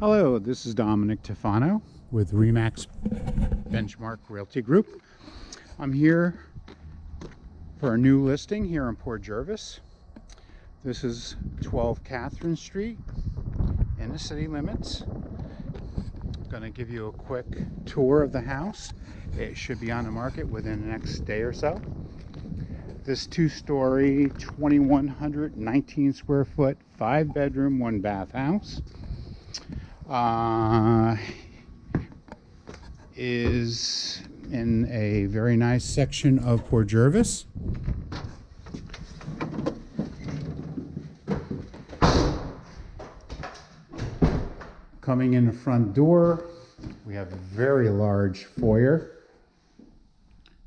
Hello, this is Dominick Tufano with Remax Benchmark Realty Group. I'm here for a new listing here in Port Jervis. This is 12 Catherine Street in the city limits. I'm going to give you a quick tour of the house. It should be on the market within the next day or so. This two-story, 2,119 square foot, five bedroom, one bath house uh, is in a very nice section of Port Jervis. Coming in the front door, we have a very large foyer.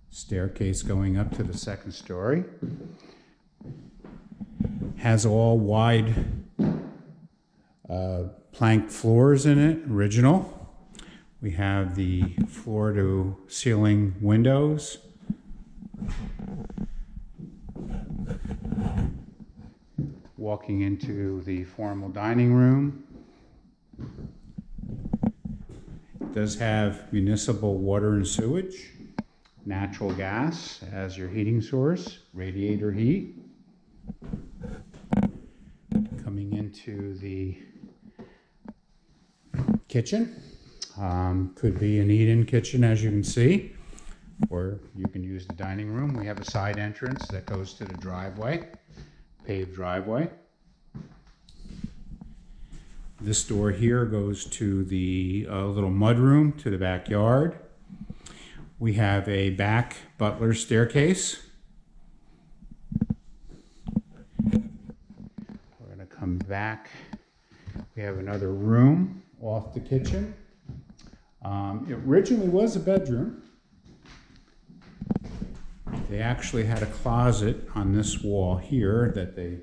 Staircase going up to the second story. Has all wide uh, plank floors in it, original. We have the floor to ceiling windows. Walking into the formal dining room. It does have municipal water and sewage, natural gas as your heating source, radiator heat. Coming into the kitchen. Um, could be an eat-in kitchen as you can see, or you can use the dining room. We have a side entrance that goes to the driveway, paved driveway. This door here goes to the uh, little mudroom to the backyard. We have a back butler staircase. We're going to come back. We have another room off the kitchen. Um, it originally was a bedroom. They actually had a closet on this wall here that they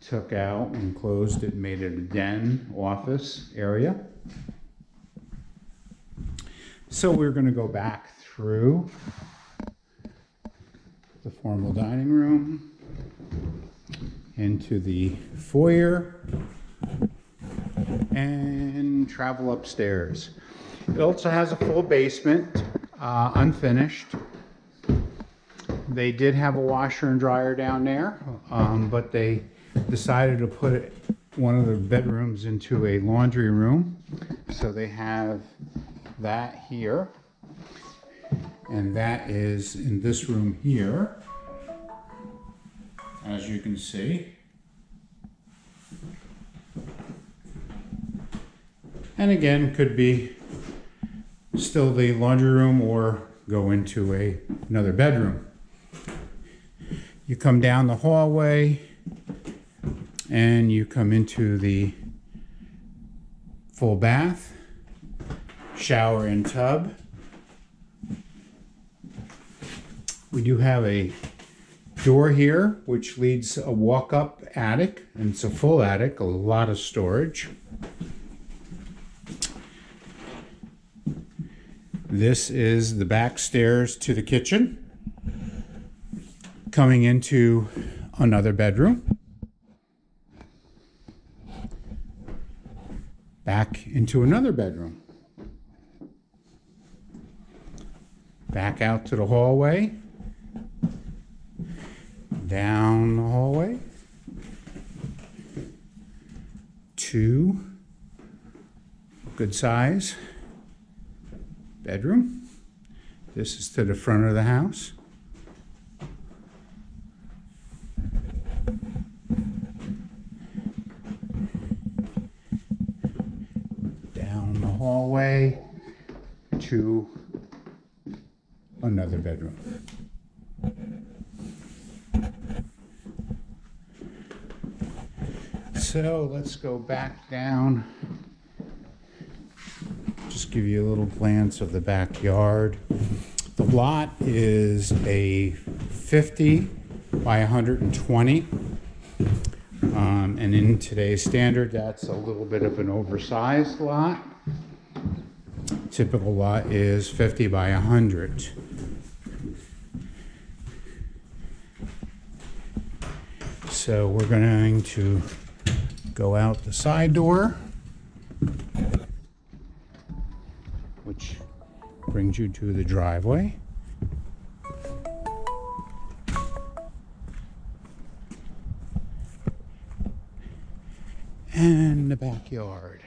took out and closed it, made it a den office area. So we're going to go back through the formal dining room into the foyer and travel upstairs. It also has a full basement, uh, unfinished. They did have a washer and dryer down there, um, but they decided to put one of the bedrooms into a laundry room. So they have that here. And that is in this room here, as you can see. And again, could be still the laundry room or go into a, another bedroom. You come down the hallway and you come into the full bath, shower and tub. We do have a door here which leads a walk-up attic and it's a full attic, a lot of storage. This is the back stairs to the kitchen. Coming into another bedroom. Back into another bedroom. Back out to the hallway. Down the hallway. Two good size bedroom. This is to the front of the house. Down the hallway to another bedroom. So let's go back down just give you a little glance of the backyard. The lot is a 50 by 120. Um, and in today's standard, that's a little bit of an oversized lot. Typical lot is 50 by 100. So we're going to go out the side door. Brings you to the driveway. And the backyard.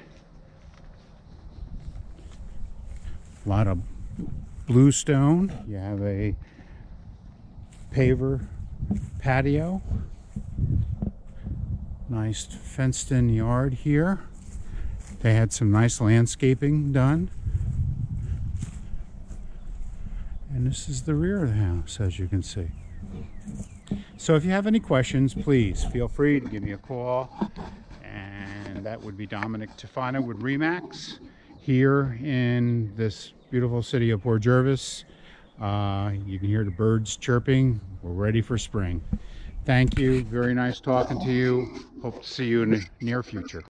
A lot of bluestone. You have a paver patio. Nice fenced in yard here. They had some nice landscaping done. And this is the rear of the house, as you can see. So if you have any questions, please feel free to give me a call. And that would be Dominick Tufano with Remax here in this beautiful city of Port Jervis. Uh, you can hear the birds chirping. We're ready for spring. Thank you. Very nice talking to you. Hope to see you in the near future.